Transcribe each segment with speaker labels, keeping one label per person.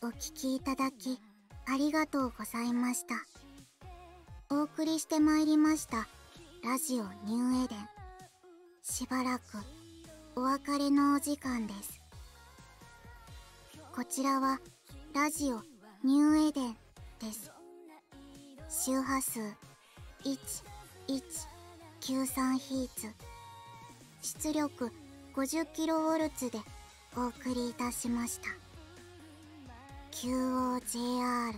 Speaker 1: お聴きいただき、ありがとうございました。お送りしてまいりました、ラジオニューエデン。しばらく、お別れのお時間です。こちらは、ラジオニューエデンです。周波数、1193ヒーツ。出力 50kV でお送りいたしました。QOJR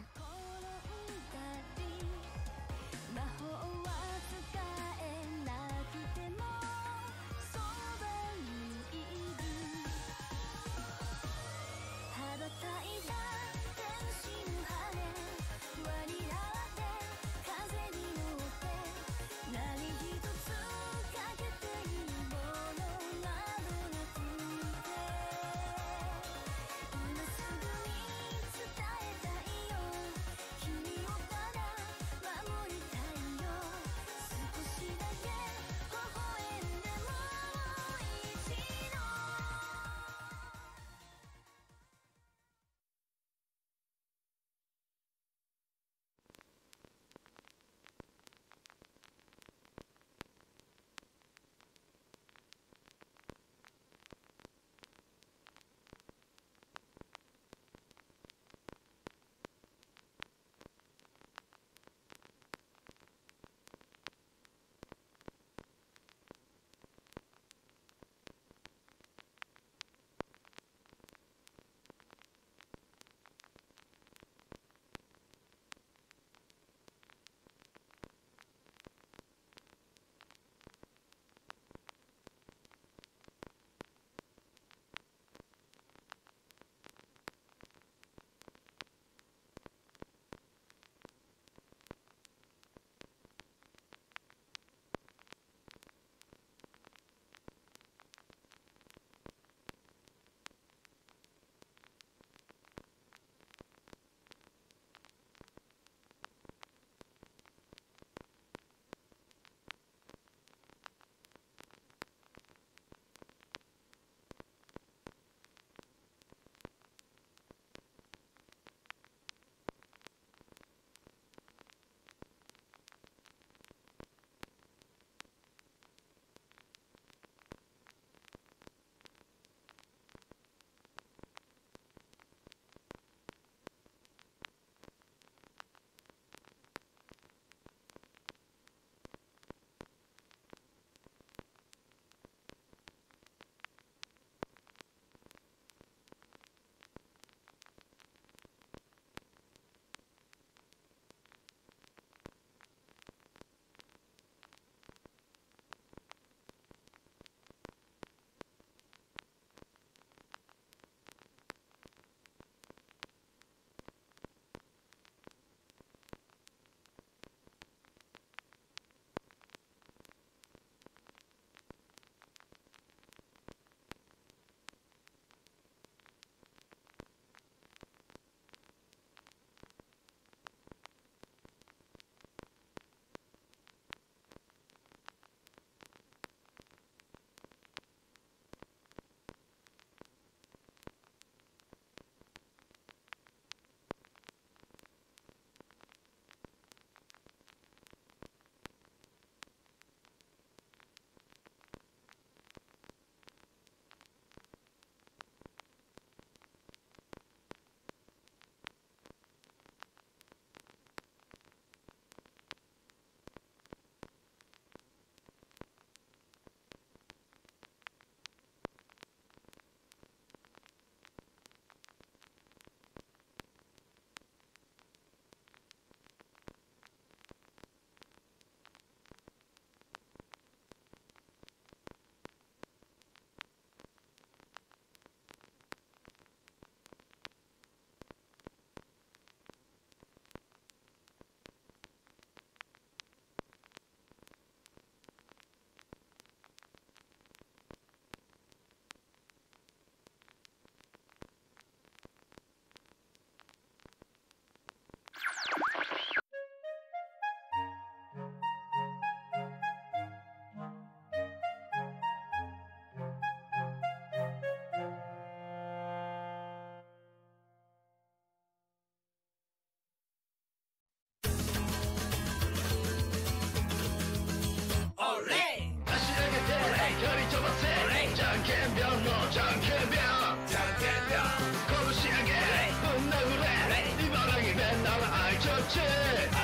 Speaker 2: 날 알려줘